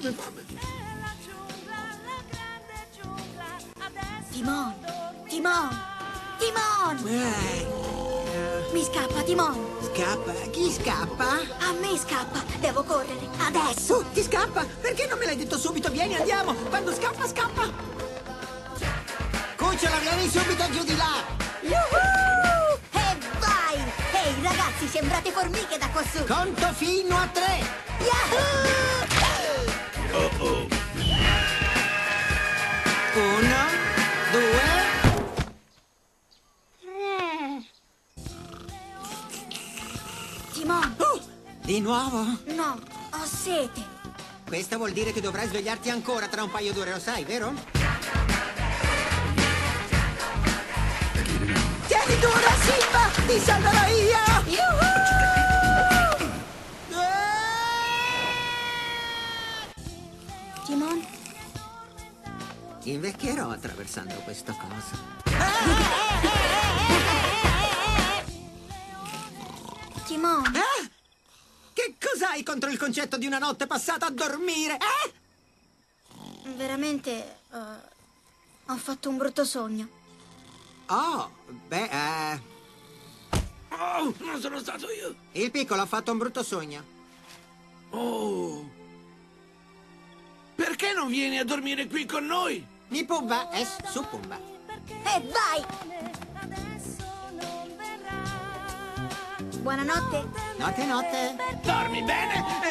fame, fame. Timon, Timon, Timon! Eh, Mi scappa, Timon! scappa? Chi scappa? A me scappa! Devo correre, adesso! Oh, ti scappa? Perché non me l'hai detto subito? Vieni, andiamo! Quando scappa, scappa! Cucciola, vieni subito giù di là! Yuhu! E vai! Ehi, ragazzi, sembrate formiche da quassù! Conto fino a tre! Yahoo! Timon, Oh, di nuovo? no, ho sete! Questo vuol dire che dovrai svegliarti ancora tra un paio d'ore, lo sai, vero? Tieni duro, Simba! Ti salverò io! Timon? Invecchierò attraversando questa cosa. Timon? Eh? Che cos'hai contro il concetto di una notte passata a dormire? Eh? Veramente eh, ho fatto un brutto sogno. Oh, beh, eh, Oh, non sono stato io. il piccolo ha fatto un brutto sogno. Oh. Perché non vieni a dormire qui con noi? Mi Pumba è su Pumba. E vai! Buonanotte! Notte notte. Dormi bene.